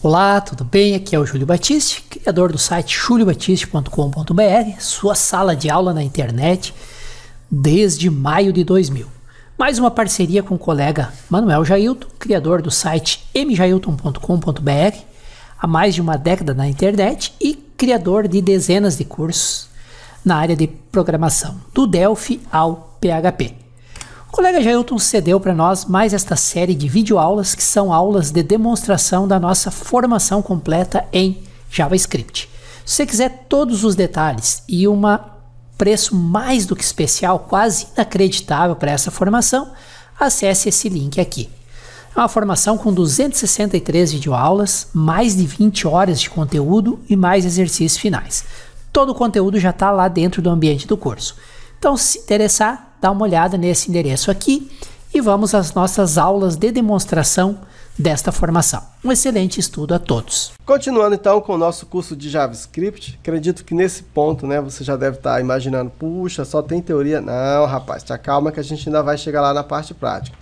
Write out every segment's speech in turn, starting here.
Olá, tudo bem? Aqui é o Júlio Batiste, criador do site juliobatiste.com.br, sua sala de aula na internet desde maio de 2000. Mais uma parceria com o colega Manuel Jailton, criador do site mjailton.com.br, há mais de uma década na internet e criador de dezenas de cursos na área de programação, do Delphi ao PHP. O colega Jailton cedeu para nós mais esta série de videoaulas que são aulas de demonstração da nossa formação completa em JavaScript. Se você quiser todos os detalhes e um preço mais do que especial, quase inacreditável para essa formação, acesse esse link aqui. É uma formação com 263 videoaulas, mais de 20 horas de conteúdo e mais exercícios finais. Todo o conteúdo já está lá dentro do ambiente do curso. Então, se interessar, dá uma olhada nesse endereço aqui e vamos às nossas aulas de demonstração desta formação. Um excelente estudo a todos. Continuando então com o nosso curso de JavaScript, acredito que nesse ponto, né, você já deve estar imaginando, puxa, só tem teoria. Não, rapaz, te acalma que a gente ainda vai chegar lá na parte prática.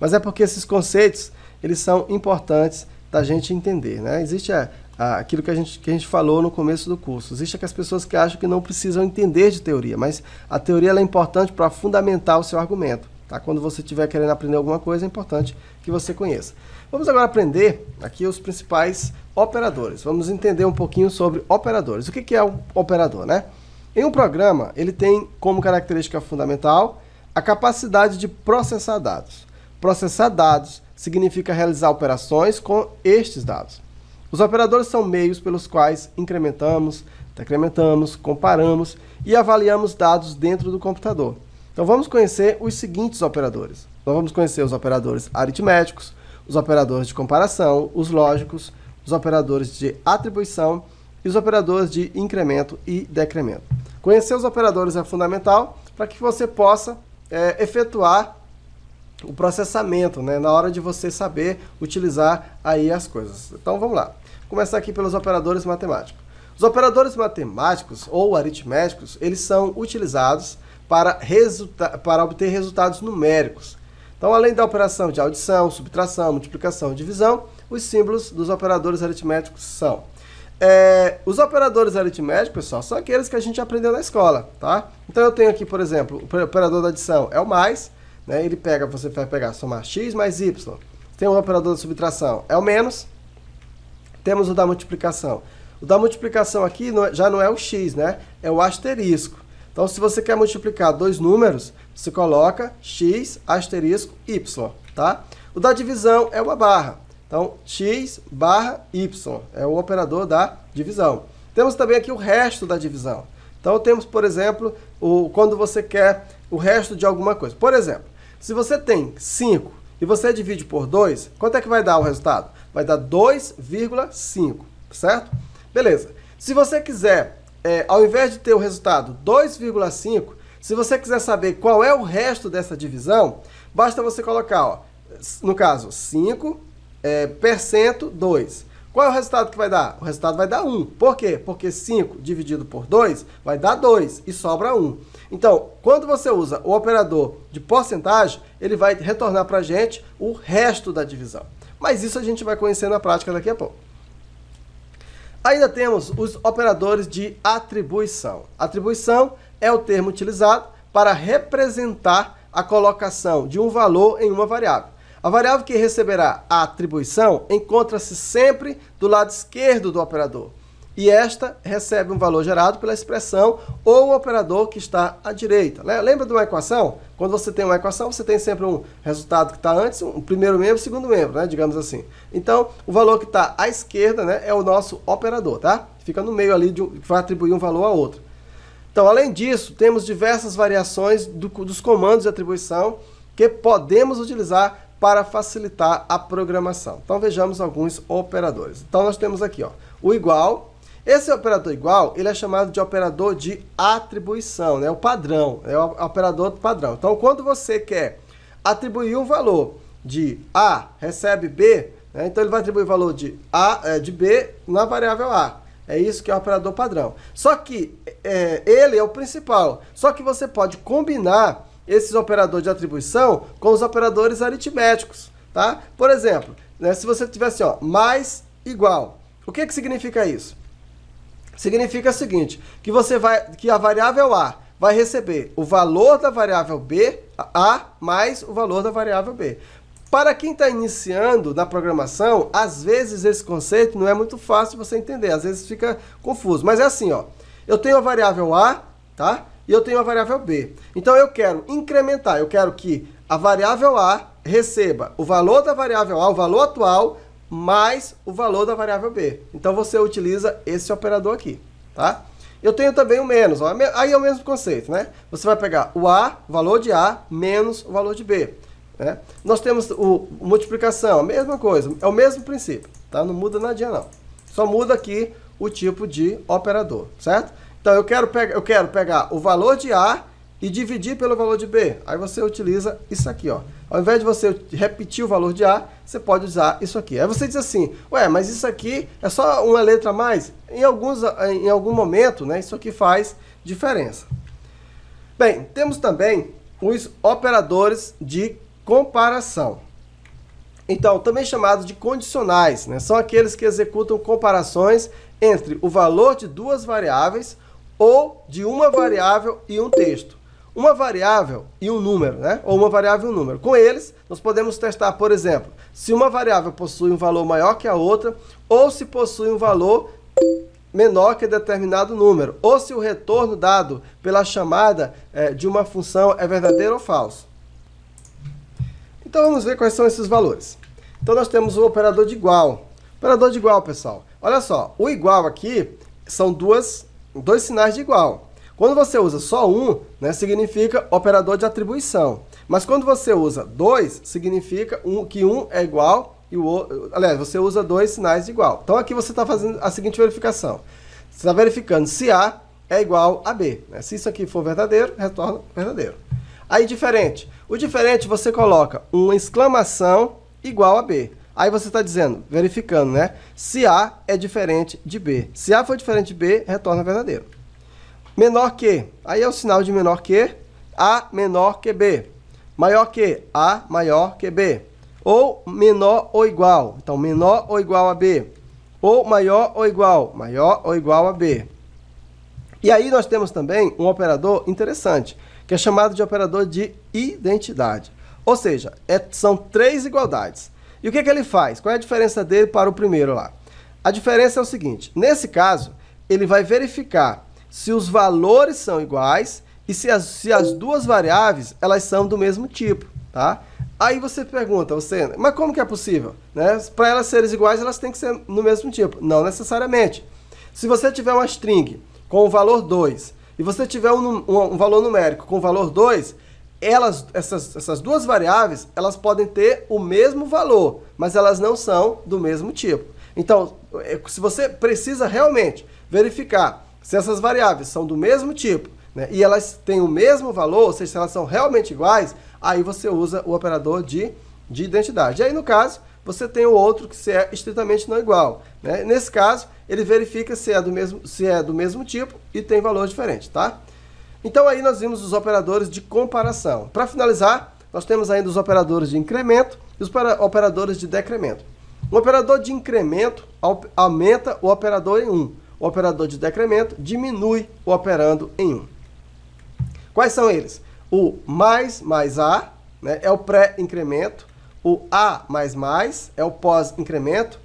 Mas é porque esses conceitos, eles são importantes da gente entender, né? Existe a, aquilo que a, gente, que a gente falou no começo do curso. Existem aquelas pessoas que acham que não precisam entender de teoria, mas a teoria é importante para fundamentar o seu argumento. Tá? Quando você estiver querendo aprender alguma coisa, é importante que você conheça. Vamos agora aprender aqui os principais operadores. Vamos entender um pouquinho sobre operadores. O que, que é um operador? Né? Em um programa, ele tem como característica fundamental a capacidade de processar dados. Processar dados significa realizar operações com estes dados. Os operadores são meios pelos quais incrementamos, decrementamos, comparamos e avaliamos dados dentro do computador. Então vamos conhecer os seguintes operadores. Nós vamos conhecer os operadores aritméticos, os operadores de comparação, os lógicos, os operadores de atribuição e os operadores de incremento e decremento. Conhecer os operadores é fundamental para que você possa é, efetuar o processamento, né, na hora de você saber utilizar aí as coisas. Então vamos lá começar aqui pelos operadores matemáticos. Os operadores matemáticos ou aritméticos, eles são utilizados para, para obter resultados numéricos. Então, além da operação de adição, subtração, multiplicação divisão, os símbolos dos operadores aritméticos são. É, os operadores aritméticos, pessoal, são aqueles que a gente aprendeu na escola, tá? Então, eu tenho aqui, por exemplo, o operador da adição é o mais, né? Ele pega, você vai pegar, somar x mais y. Tem o operador da subtração, é o menos, temos o da multiplicação. O da multiplicação aqui é, já não é o x, né? É o asterisco. Então, se você quer multiplicar dois números, você coloca x asterisco y, tá? O da divisão é uma barra. Então, x barra y é o operador da divisão. Temos também aqui o resto da divisão. Então, temos, por exemplo, o, quando você quer o resto de alguma coisa. Por exemplo, se você tem 5 e você divide por 2, quanto é que vai dar o resultado? Vai dar 2,5, certo? Beleza. Se você quiser, é, ao invés de ter o resultado 2,5, se você quiser saber qual é o resto dessa divisão, basta você colocar, ó, no caso, 5 é, percento 2. Qual é o resultado que vai dar? O resultado vai dar 1. Por quê? Porque 5 dividido por 2 vai dar 2 e sobra 1. Então, quando você usa o operador de porcentagem, ele vai retornar para a gente o resto da divisão. Mas isso a gente vai conhecer na prática daqui a pouco. Ainda temos os operadores de atribuição. Atribuição é o termo utilizado para representar a colocação de um valor em uma variável. A variável que receberá a atribuição encontra-se sempre do lado esquerdo do operador e esta recebe um valor gerado pela expressão ou o operador que está à direita. Lembra de uma equação? Quando você tem uma equação, você tem sempre um resultado que está antes, um primeiro membro segundo membro, né? digamos assim. Então, o valor que está à esquerda né, é o nosso operador, tá? Fica no meio ali, vai atribuir um valor a outro. Então, além disso, temos diversas variações do, dos comandos de atribuição que podemos utilizar para facilitar a programação. Então, vejamos alguns operadores. Então, nós temos aqui ó, o igual, esse operador igual, ele é chamado de operador de atribuição, né? o padrão, é o operador padrão. Então, quando você quer atribuir um valor de A recebe B, né? então ele vai atribuir o valor de, A, é, de B na variável A. É isso que é o operador padrão. Só que é, ele é o principal. Só que você pode combinar esses operadores de atribuição com os operadores aritméticos. Tá? Por exemplo, né, se você tivesse ó, mais igual. O que, que significa isso? Significa o seguinte, que você vai que a variável A vai receber o valor da variável B, A, mais o valor da variável B. Para quem está iniciando na programação, às vezes esse conceito não é muito fácil você entender, às vezes fica confuso. Mas é assim, ó. Eu tenho a variável A, tá? E eu tenho a variável B. Então eu quero incrementar, eu quero que a variável A receba o valor da variável A, o valor atual, mais o valor da variável B. Então você utiliza esse operador aqui, tá? Eu tenho também o menos, ó, aí é o mesmo conceito, né? Você vai pegar o A, valor de A, menos o valor de B. Né? Nós temos o, multiplicação, a mesma coisa, é o mesmo princípio, tá? Não muda nadinha não. Só muda aqui o tipo de operador, certo? Então eu quero, pegar, eu quero pegar o valor de A e dividir pelo valor de B. Aí você utiliza isso aqui, ó. Ao invés de você repetir o valor de A, você pode usar isso aqui. Aí você diz assim, ué, mas isso aqui é só uma letra a mais? Em, alguns, em algum momento, né, isso aqui faz diferença. Bem, temos também os operadores de comparação. Então, também chamados de condicionais, né? são aqueles que executam comparações entre o valor de duas variáveis ou de uma variável e um texto uma variável e um número, né? ou uma variável e um número. Com eles, nós podemos testar, por exemplo, se uma variável possui um valor maior que a outra, ou se possui um valor menor que determinado número, ou se o retorno dado pela chamada é, de uma função é verdadeiro ou falso. Então vamos ver quais são esses valores. Então nós temos o operador de igual. Operador de igual, pessoal. Olha só, o igual aqui são duas, dois sinais de igual. Quando você usa só um, né, significa operador de atribuição. Mas quando você usa dois, significa um, que um é igual e o outro. Aliás, você usa dois sinais de igual. Então aqui você está fazendo a seguinte verificação. Você está verificando se A é igual a B. Né? Se isso aqui for verdadeiro, retorna verdadeiro. Aí diferente. O diferente você coloca uma exclamação igual a B. Aí você está dizendo, verificando, né? Se A é diferente de B. Se A for diferente de B, retorna verdadeiro. Menor que, aí é o sinal de menor que, A menor que B. Maior que, A maior que B. Ou menor ou igual, então menor ou igual a B. Ou maior ou igual, maior ou igual a B. E aí nós temos também um operador interessante, que é chamado de operador de identidade. Ou seja, é, são três igualdades. E o que, que ele faz? Qual é a diferença dele para o primeiro lá? A diferença é o seguinte, nesse caso, ele vai verificar se os valores são iguais e se as, se as duas variáveis elas são do mesmo tipo, tá? Aí você pergunta, você, mas como que é possível? Né? Para elas serem iguais, elas têm que ser no mesmo tipo. Não necessariamente. Se você tiver uma string com o valor 2 e você tiver um, um, um valor numérico com o valor 2, elas, essas, essas duas variáveis, elas podem ter o mesmo valor, mas elas não são do mesmo tipo. Então, é, se você precisa realmente verificar se essas variáveis são do mesmo tipo né, e elas têm o mesmo valor, ou seja, se elas são realmente iguais, aí você usa o operador de, de identidade. E aí, no caso, você tem o outro que se é estritamente não igual. Né? Nesse caso, ele verifica se é, do mesmo, se é do mesmo tipo e tem valor diferente. Tá? Então, aí nós vimos os operadores de comparação. Para finalizar, nós temos ainda os operadores de incremento e os operadores de decremento. O operador de incremento aumenta o operador em 1 o operador de decremento diminui o operando em 1. Quais são eles? O mais mais A né, é o pré-incremento, o A mais mais é o pós-incremento.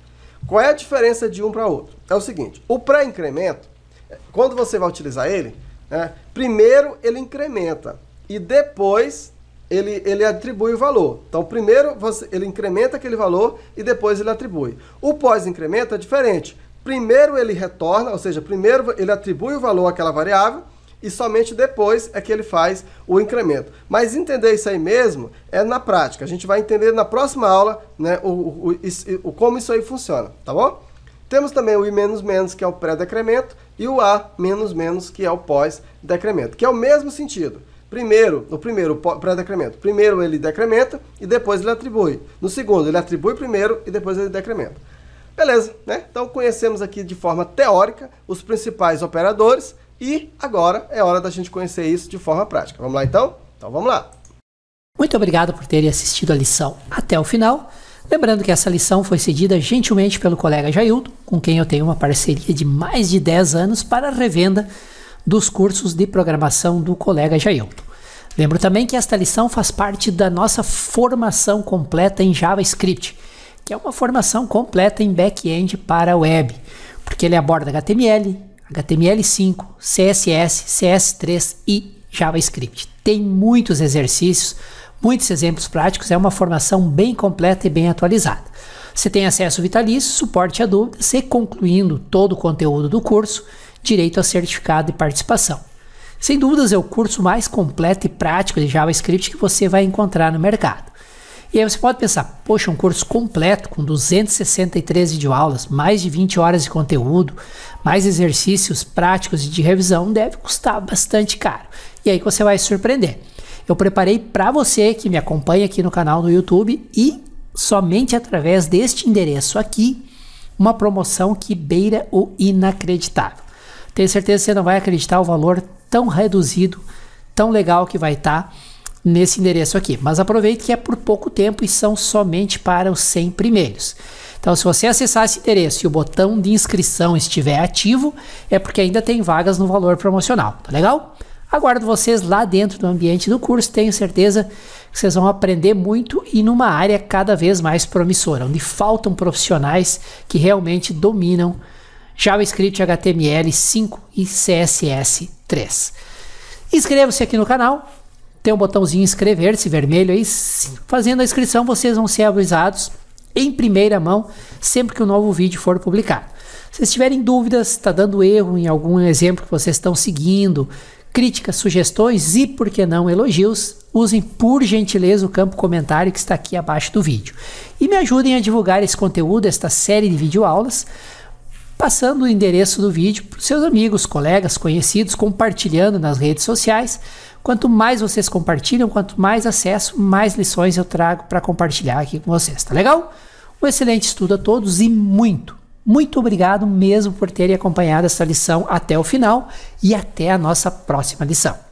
Qual é a diferença de um para outro? É o seguinte, o pré-incremento, quando você vai utilizar ele, né, primeiro ele incrementa e depois ele, ele atribui o valor. Então, primeiro você, ele incrementa aquele valor e depois ele atribui. O pós-incremento é diferente. Primeiro ele retorna, ou seja, primeiro ele atribui o valor àquela variável e somente depois é que ele faz o incremento. Mas entender isso aí mesmo é na prática. A gente vai entender na próxima aula né, o, o, o, o como isso aí funciona, tá bom? Temos também o I menos menos, que é o pré-decremento, e o A menos menos, que é o pós-decremento, que é o mesmo sentido. Primeiro, no primeiro pré-decremento, primeiro ele decrementa e depois ele atribui. No segundo, ele atribui primeiro e depois ele decrementa. Beleza, né? Então conhecemos aqui de forma teórica os principais operadores e agora é hora da gente conhecer isso de forma prática. Vamos lá então? Então vamos lá. Muito obrigado por terem assistido a lição até o final. Lembrando que essa lição foi cedida gentilmente pelo colega Jailton, com quem eu tenho uma parceria de mais de 10 anos para a revenda dos cursos de programação do colega Jailton. Lembro também que esta lição faz parte da nossa formação completa em JavaScript, que é uma formação completa em back-end para web, porque ele aborda HTML, HTML5, CSS, CS3 e JavaScript. Tem muitos exercícios muitos exemplos práticos, é uma formação bem completa e bem atualizada. Você tem acesso vitalício, suporte a dúvidas e, concluindo todo o conteúdo do curso, direito a certificado de participação. Sem dúvidas, é o curso mais completo e prático de JavaScript que você vai encontrar no mercado. E aí você pode pensar, poxa, um curso completo com 263 videoaulas, mais de 20 horas de conteúdo, mais exercícios práticos e de revisão deve custar bastante caro. E aí você vai se surpreender eu preparei para você que me acompanha aqui no canal do YouTube e somente através deste endereço aqui, uma promoção que beira o inacreditável. Tenho certeza que você não vai acreditar o valor tão reduzido, tão legal que vai estar tá nesse endereço aqui. Mas aproveite que é por pouco tempo e são somente para os 100 primeiros. Então, se você acessar esse endereço e o botão de inscrição estiver ativo, é porque ainda tem vagas no valor promocional, tá legal? Aguardo vocês lá dentro do ambiente do curso, tenho certeza que vocês vão aprender muito e numa área cada vez mais promissora, onde faltam profissionais que realmente dominam JavaScript, HTML5 e CSS 3. Inscreva-se aqui no canal, tem um botãozinho inscrever-se vermelho aí, fazendo a inscrição vocês vão ser avisados em primeira mão sempre que o um novo vídeo for publicado. Se tiverem dúvidas, está dando erro em algum exemplo que vocês estão seguindo, críticas, sugestões e, por que não, elogios, usem por gentileza o campo comentário que está aqui abaixo do vídeo. E me ajudem a divulgar esse conteúdo, esta série de videoaulas, passando o endereço do vídeo para seus amigos, colegas, conhecidos, compartilhando nas redes sociais. Quanto mais vocês compartilham, quanto mais acesso, mais lições eu trago para compartilhar aqui com vocês, tá legal? Um excelente estudo a todos e muito, muito obrigado mesmo por terem acompanhado essa lição até o final e até a nossa próxima lição.